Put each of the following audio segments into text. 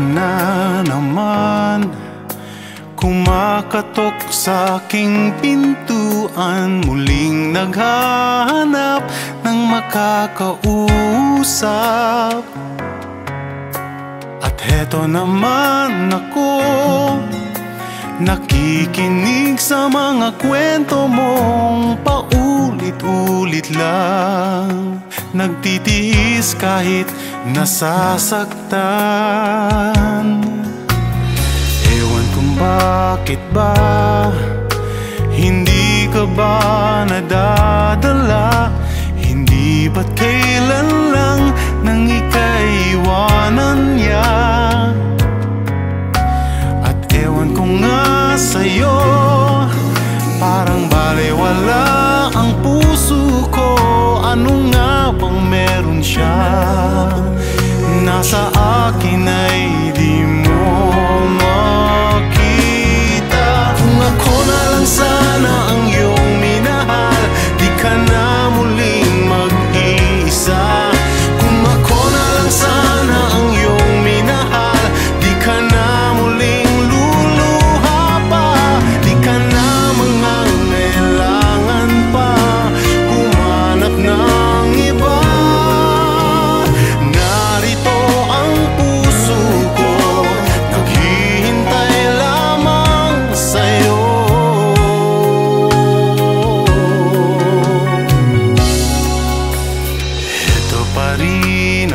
na naman. Kumakatok sa aking pintuan Muling naghahanap ng makakausap. At heto naman ako Nakikinig sa mga kwento mong paulit-ulit lang. Nagtitiis kahit nasasaktan. Bakit ba Hindi ka ba nadadala? Hindi ba't kailan lang Nang ikaiwanan niya? At ewan ko nga sa'yo Parang balewala ang puso ko. Ano nga bang meron siya? Nasa akin ay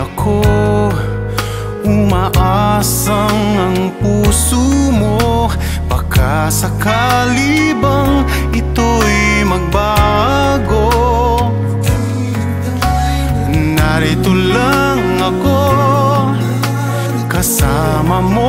ako. Umaasang ang puso mo. Baka sakali bang ito'y magbago? Narito lang ako. Kasama mo